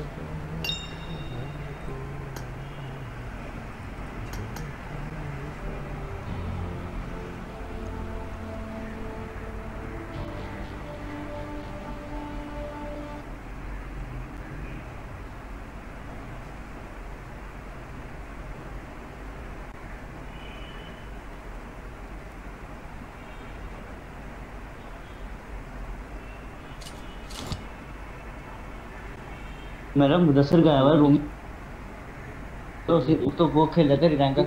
ですよ。मेरा मुदस्सर गया हुआ रूम। तो उसी तो वो खेल रहे थे rank.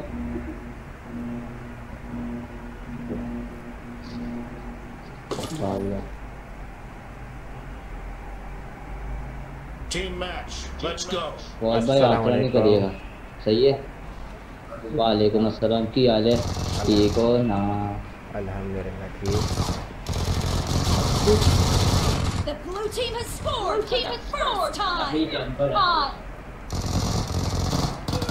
Team match. Let's go. बहुत भाई नहीं करिएगा। सही है? वालेकुम अस्सलाम की हाल है? ठीक हो ना? अल्हम्दुलिल्लाह ठीक। The blue team has scored for the first time. Five.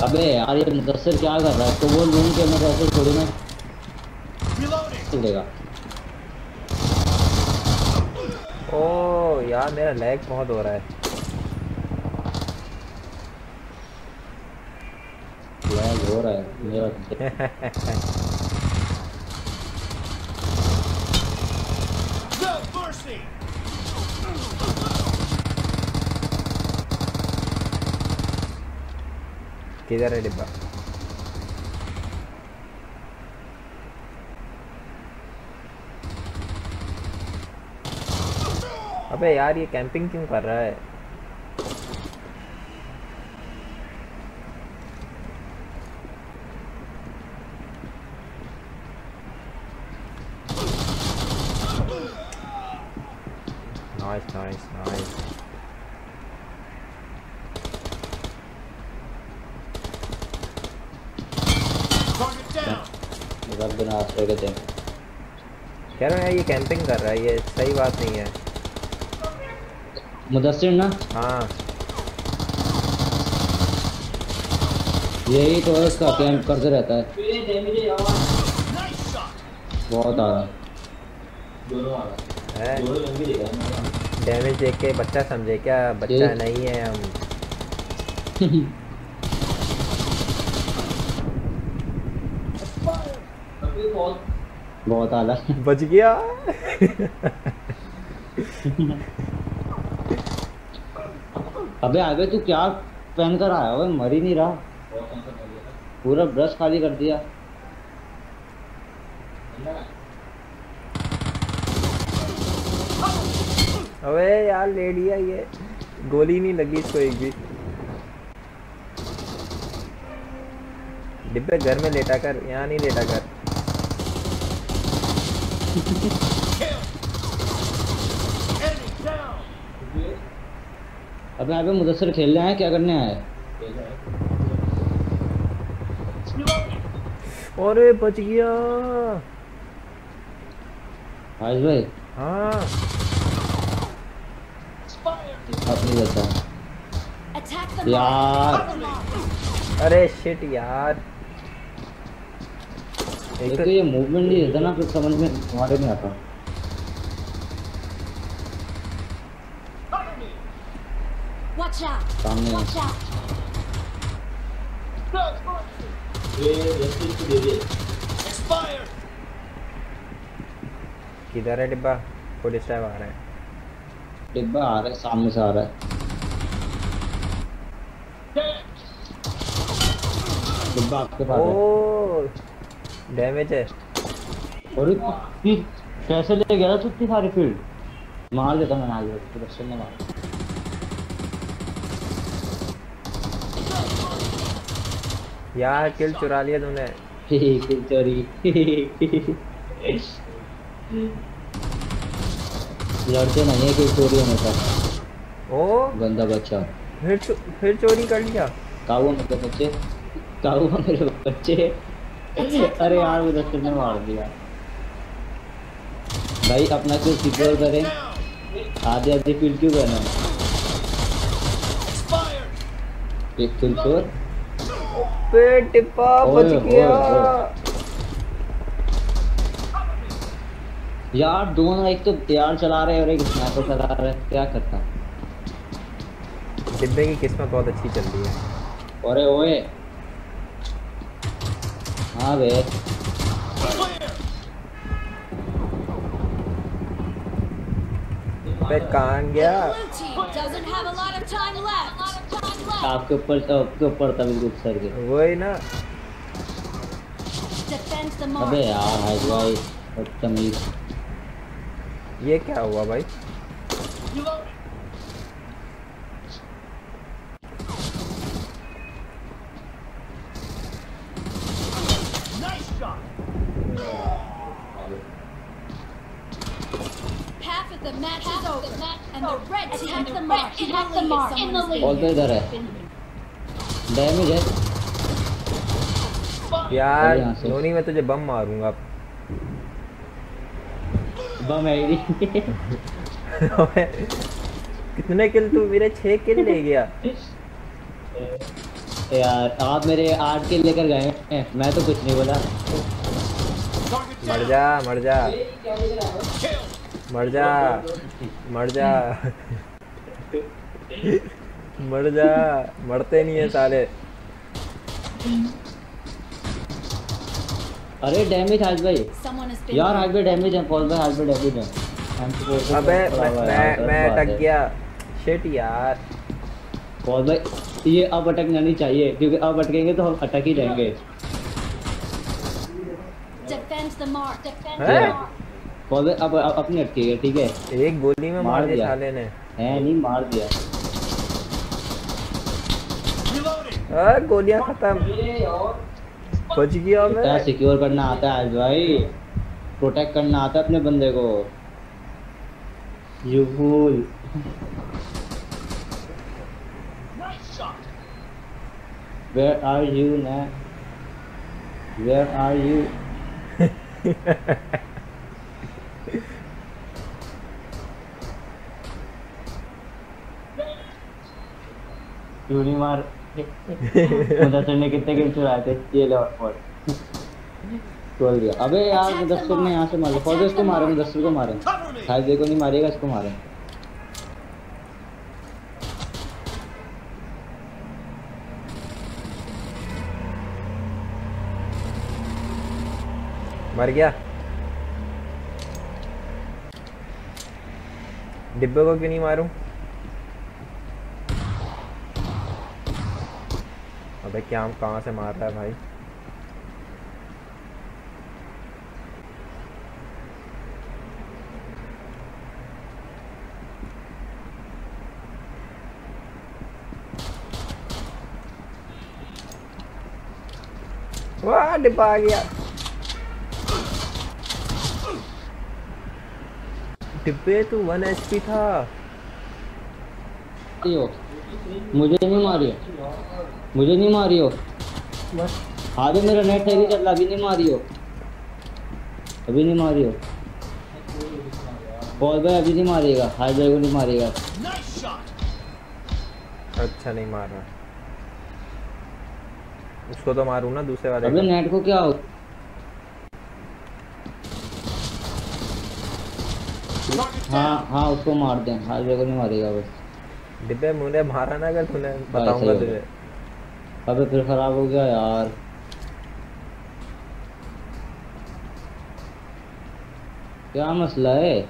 अबे यार ये मुदस्सर क्या कर रहा है तो वो रूम के अंदर ऐसे थोड़ी ना चलेगा ओ यार मेरा लैग बहुत हो रहा है लैग हो रहा है मेरा किधर है डिब्बा अबे यार ये कैंपिंग क्यों कर रहा है नाइस नाइस नाइस रब बिना आश्रय के थे कह रहा है ये कैंपिंग कर रहा है ये सही बात नहीं है। मुदस्सिर ना? हाँ। यही तो है उसका कैंप करते रहता है। बहुत आ रहा है। डैमेज देख के बच्चा समझे क्या? बच्चा नहीं है हम। बहुत आला बच गया। अबे आगे तू क्या पहन कर आया हुआ मर ही नहीं रहा। पूरा ब्रश खाली कर दिया। अबे यार ले लिया ये। गोली नहीं लगी इसको एक भी। डिब्बे घर में लेटा कर यहाँ नहीं लेटा कर। अपने आप मुदसर खेलने आए क्या करने आए अरे बच गया। हाँ भाई? हाँ। अपनी बता। यार। अरे शिट यार। एक तो ये मूवमेंट नहीं रहता ना फिर समझ में तुम्हारे नहीं आता. सामने Watch out. No mercy. Expired. किधर है डिब्बा पुलिस टाइम आ रहा है डिब्बा आ रहा है सामने से आ रहा है डिब्बा आपके पास है ओ डैमेज है। और ये कैसे ले गया था तू इतनी सारी फ़ील्ड? मार देता मैंने आगे प्रोडक्शन में मार। यार किल चुरा लिया तूने। ठीक है चोरी। लड़ते नहीं है कि चोरी हमेशा ओ? गंदा बच्चा। फिर फिर चोरी कर लिया? काबू मेरे बच्चे। काबू मेरे बच्चे। अरे यार वो दस्तर ने मार दिया। भाई अपना क्यों सिक्योर करें. आधी आधी फ़ील्ड क्यों करना? एक फ़ील्ड चोर पे डिब्बा ओए, बच गया। यार दोनों एक तो यार चला रहे हैं और एक स्नाइपर चला रहा है। क्या करता? डिब्बे की किस्मत बहुत अच्छी चल रही है। अरे ओए हाँ बे बे कहाँ The गया blue team doesn't have a lot of time left. Lot of time left. आपके ऊपर आपके ऊपर था बिल्कुल सर के वही ना। अबे यार भाई ये क्या हुआ भाई? Shot. Half of the match is over, and the red team has the mark. Attack the mark in the lead. Ball तो इधर है डैमेज है यार। धोनी मैं तुझे बम मारूँगा बम है ही कितने किल तू मेरे छह किल ले गया यार आप मेरे आठ के लेकर गए हैं, मैं तो कुछ नहीं बोला मर जा मर जा। मर जा मर जा। मर जा मरते नहीं है साले। अरे डैमेज हाज भाई. यार हाज भाई डैमेज है फॉल भाई हाज भाई डैमेज है। अबे मैं मैं अटक गया। शिट यार। फॉल भाई ये अब अटकना नहीं चाहिए क्योंकि अब अटकेंगे तो हम अटक ही जाएँगे। The mark. Defend the mark. Fall अब अब अपनी अटकेगा ठीक है एक गोली में मार दिया। साले ने है नहीं मार दिया. आ, गोलियाँ खत्म बच गया क्या मैं सिक्योर करना आता है आज भाई प्रोटेक्ट करना आता है अपने बंदे को you fool. Where are you ना वेयर नहीं मार। मुदस्सिर ने कितने गेम चुराए थे, ये लो, और। खोल दिया। अबे यार मुदस्सिर ने यहाँ से मारा फौज इसको को मारे। शायद देखो, नहीं मारेगा इसको मारे। मर गया। डिब्बे को क्यों नहीं मारूं? अबे क्या हम कहाँ से मार रहा है भाई? वाह, डिब्बा आ गया। डिब्बे तू वन एचपी था। मुझे नहीं मारी हो मुझे नहीं मारी हो आधे मेरा नेट नहीं चल रहा अभी नहीं मारी हो अभी नहीं मारी हो बॉल भाई अभी नहीं मारेगा हाई भाई को नहीं मारेगा। अच्छा नहीं मार। रहा उसको तो मारूं ना दूसरे वाले अबे नेट को क्या हो हाँ हाँ उसको मार दें। हाई भाई को नहीं मारेगा बस। डिब्बे मुझे मारा ना अगर तूने बताऊँगा तुझे। अबे फिर खराब हो गया यार। क्या मसला है?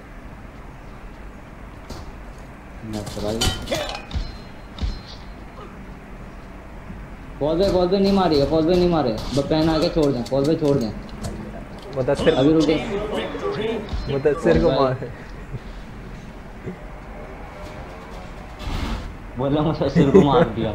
बॉल पे नहीं बॉल पे नहीं मारे। बस पहन आके छोड़ दें पे छोड़ दें। मुदस्सिर अभी रुके। मुदस्सिर को मार। बोला मुसस्सिर को मार दिया